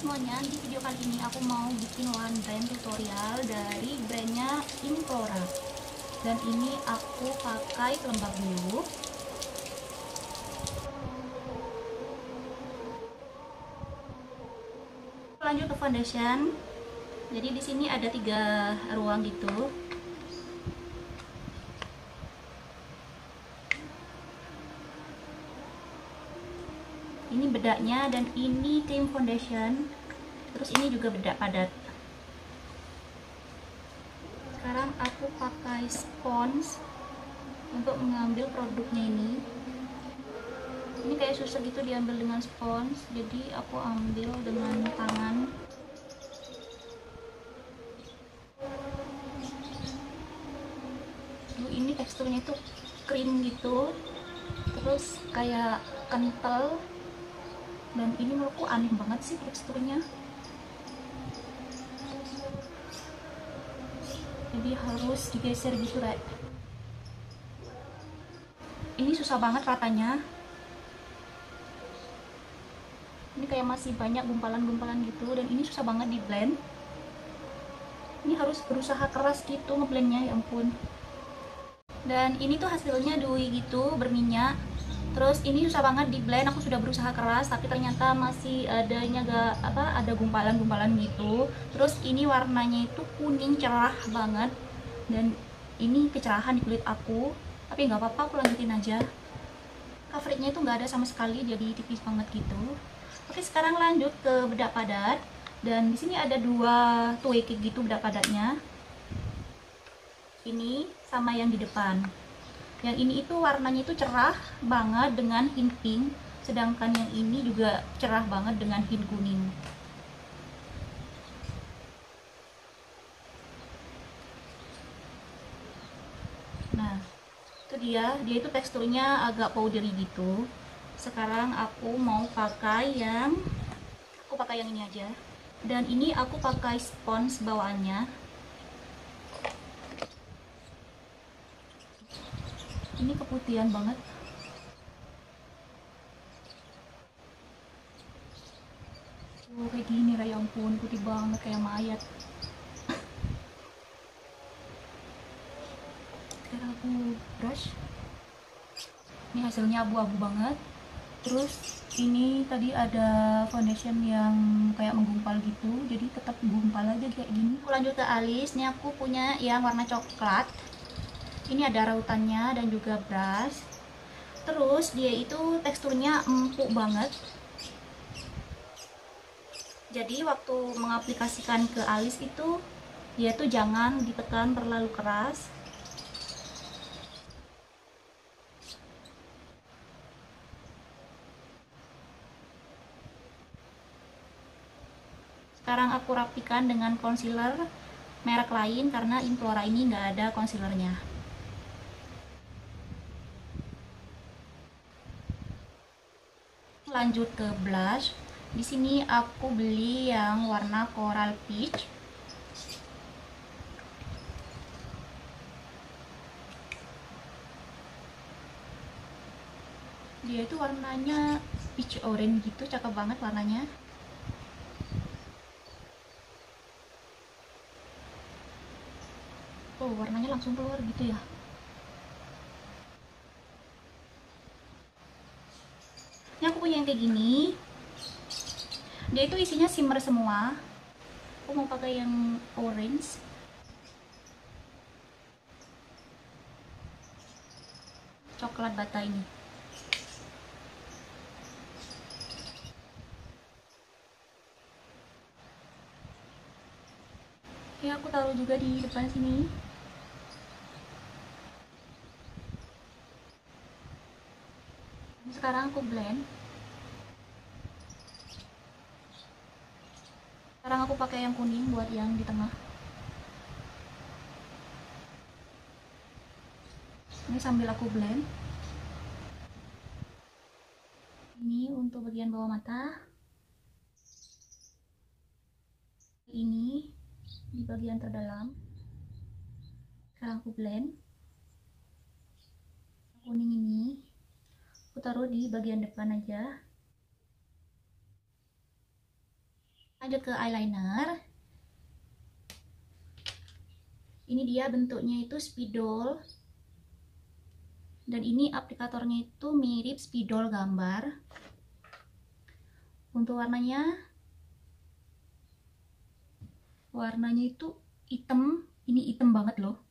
semuanya, di video kali ini aku mau bikin one brand tutorial dari brandnya Implora Dan ini aku pakai pelembab dulu. Lanjut ke foundation. Jadi di sini ada tiga ruang gitu ini bedaknya dan ini cream foundation. Terus ini juga bedak padat. Sekarang aku pakai spons untuk mengambil produknya ini. Ini kayak susah gitu diambil dengan spons jadi aku ambil dengan tangan. Ini teksturnya itu krim gitu. Terus kayak kental dan ini menurutku aneh banget sih teksturnya. Jadi harus digeser gitu right ini susah banget ratanya. Ini kayak masih banyak gumpalan-gumpalan gitu dan ini susah banget di blend ini harus berusaha keras gitu ngeblendnya ya ampun. Dan ini tuh hasilnya dewy gitu berminyak terus ini susah banget di blend aku sudah berusaha keras tapi ternyata masih adanya gak apa ada gumpalan-gumpalan gitu. Terus ini warnanya itu kuning cerah banget. Dan ini kecerahan di kulit aku. Tapi nggak apa-apa aku lanjutin aja. Coveragenya itu nggak ada sama sekali jadi tipis banget gitu. Oke sekarang lanjut ke bedak padat. Dan di sini ada dua tuik gitu bedak padatnya. Ini sama yang di depan yang ini itu warnanya itu cerah banget dengan hint pink sedangkan yang ini juga cerah banget dengan hint kuning. Nah itu dia. Dia itu teksturnya agak powdery gitu. Sekarang aku mau pakai yang aku pakai yang ini aja. Dan ini aku pakai spons bawaannya ini keputihan banget. Oh, kayak gini lah ya ampun putih banget kayak mayat. Sekarang aku brush. Ini hasilnya abu-abu banget. Terus ini tadi ada foundation yang kayak menggumpal gitu jadi tetap gumpal aja kayak gini. Aku lanjut ke alis ini aku punya yang warna coklat ini ada rautannya dan juga brush. Terus dia itu teksturnya empuk banget. Jadi waktu mengaplikasikan ke alis itu dia tuh jangan ditekan terlalu keras. Sekarang aku rapikan dengan concealer merek lain karena Implora ini nggak ada concealernya lanjut ke blush. Di sini aku beli yang warna coral peach. Dia itu warnanya peach orange gitu cakep banget warnanya. Oh warnanya langsung keluar gitu ya aku punya yang kayak gini. Dia itu isinya shimmer semua. Aku mau pakai yang orange. Coklat bata ini. Ya aku taruh juga di depan sini. Sekarang aku blend sekarang aku pakai yang kuning buat yang di tengah. Ini sambil aku blend. Ini untuk bagian bawah mata. Ini di bagian terdalam. Sekarang aku blend. Kuning ini aku taruh di bagian depan aja lanjut ke eyeliner. Ini dia bentuknya itu spidol. Dan ini aplikatornya itu mirip spidol gambar. Untuk warnanya warnanya itu hitam. Ini hitam banget loh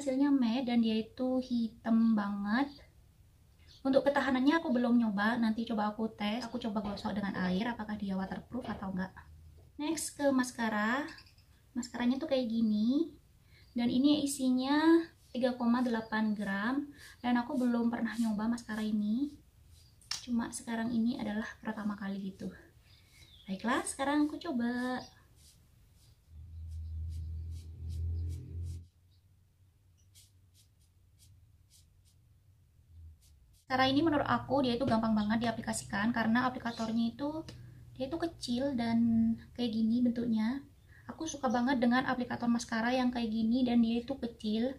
hasilnya matte dan dia itu hitam banget. Untuk ketahanannya aku belum nyoba. Nanti coba aku tes. Aku coba gosok dengan air. Apakah dia waterproof atau enggak? Next ke maskara. Maskaranya tuh kayak gini. Dan ini isinya 3,8 gram. Dan aku belum pernah nyoba maskara ini. Cuma sekarang ini adalah pertama kali gitu. Baiklah sekarang aku coba cara ini menurut aku dia itu gampang banget diaplikasikan karena aplikatornya itu dia itu kecil dan kayak gini bentuknya. Aku suka banget dengan aplikator maskara yang kayak gini dan dia itu kecil.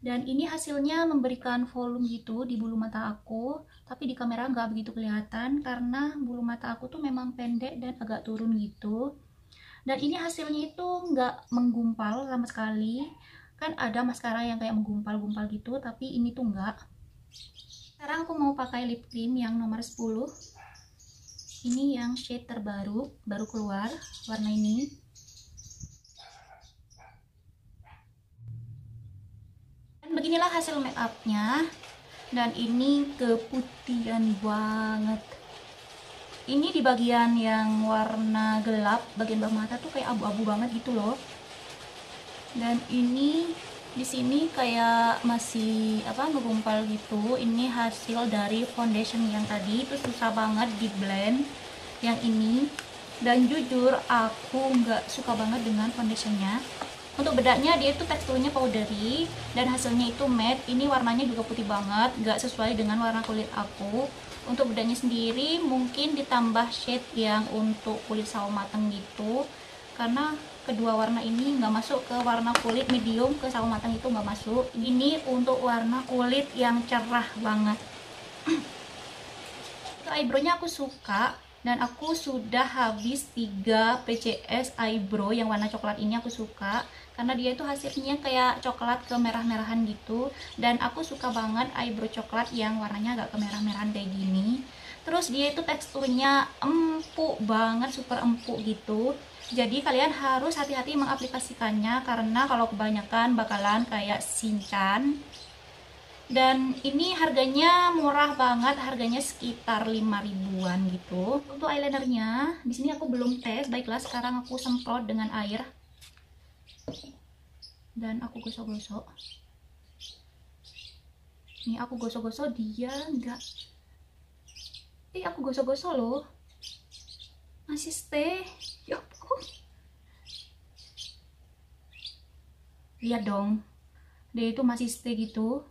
Dan ini hasilnya memberikan volume gitu di bulu mata aku tapi di kamera nggak begitu kelihatan karena bulu mata aku tuh memang pendek dan agak turun gitu. Dan ini hasilnya itu nggak menggumpal sama sekali kan ada maskara yang kayak menggumpal-gumpal gitu tapi ini tuh enggak. Sekarang aku mau pakai lip cream yang nomor 10 ini yang shade terbaru baru keluar warna ini. Dan beginilah hasil make upnya dan ini keputihan banget. Ini di bagian yang warna gelap bagian bawah mata tuh kayak abu-abu banget gitu loh dan ini di sini kayak masih apa ngegumpal gitu. Ini hasil dari foundation yang tadi itu susah banget di blend yang ini. Dan jujur aku nggak suka banget dengan foundationnya. Untuk bedaknya dia itu teksturnya powdery dan hasilnya itu matte. Ini warnanya juga putih banget nggak sesuai dengan warna kulit aku. Untuk bedaknya sendiri mungkin ditambah shade yang untuk kulit sawo mateng gitu karena kedua warna ini nggak masuk ke warna kulit medium ke sawo matang itu nggak masuk. Ini untuk warna kulit yang cerah banget. Itu eyebrownya aku suka dan aku sudah habis 3 PCS eyebrow yang warna coklat ini aku suka karena dia itu hasilnya kayak coklat kemerah-merahan gitu. Dan aku suka banget eyebrow coklat yang warnanya agak kemerah-merahan kayak gini. Terus dia itu teksturnya empuk banget super empuk gitu jadi kalian harus hati-hati mengaplikasikannya karena kalau kebanyakan bakalan kayak sinchan dan ini harganya murah banget harganya sekitar 5 ribuan gitu. Untuk eyelinernya di sini aku belum tes. Baiklah sekarang aku semprot dengan air. Dan aku gosok-gosok. Ini aku gosok-gosok dia enggak eh aku gosok-gosok loh. Masih stay. Ya lihat dong. Dia itu masih stay gitu.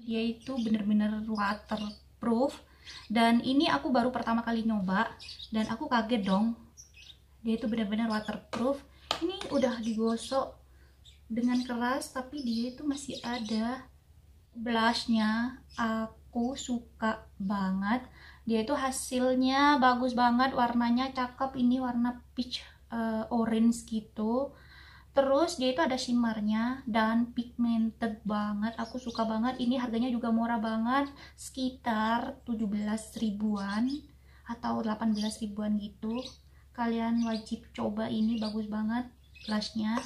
Dia itu bener-bener waterproof. Dan ini aku baru pertama kali nyoba dan aku kaget dong. Dia itu bener-bener waterproof. Ini udah digosok dengan keras tapi dia itu masih ada blushnya. Aku suka banget. Dia itu hasilnya bagus banget warnanya cakep. Ini warna peach uh, orange gitu terus dia itu ada shimmernya dan pigmented banget. Aku suka banget. Ini harganya juga murah banget. Sekitar 17 ribuan atau 18 ribuan gitu. Kalian wajib coba ini bagus banget blushnya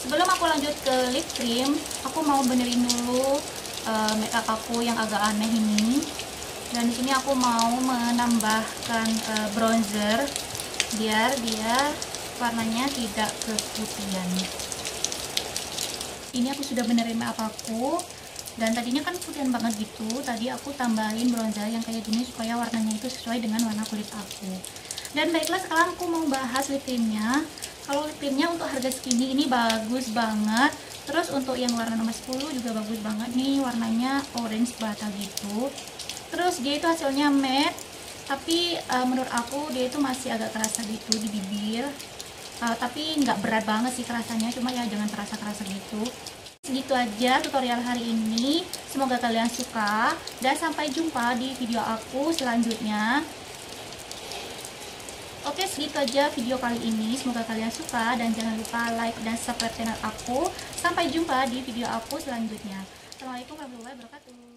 sebelum aku lanjut ke lip cream aku mau benerin dulu uh, makeup aku yang agak aneh ini. Dan di sini aku mau menambahkan uh, bronzer biar dia warnanya tidak keputihan ini aku sudah benerin makeup aku dan tadinya kan putihan banget gitu tadi aku tambahin bronzer yang kayak gini supaya warnanya itu sesuai dengan warna kulit aku. Dan baiklah sekarang aku mau bahas lip creamnya kalau lip creamnya untuk harga segini ini bagus banget. Terus untuk yang warna nomor 10 juga bagus banget nih warnanya orange bata gitu. Terus dia itu hasilnya matte tapi uh, menurut aku dia itu masih agak kerasa gitu di bibir uh, tapi nggak berat banget sih kerasanya cuma ya jangan terasa-kerasa gitu. Segitu aja tutorial hari ini. Semoga kalian suka dan sampai jumpa di video aku selanjutnya. Oke segitu aja video kali ini. Semoga kalian suka dan jangan lupa like dan subscribe channel aku. Sampai jumpa di video aku selanjutnya. Assalamualaikum warahmatullahi wabarakatuh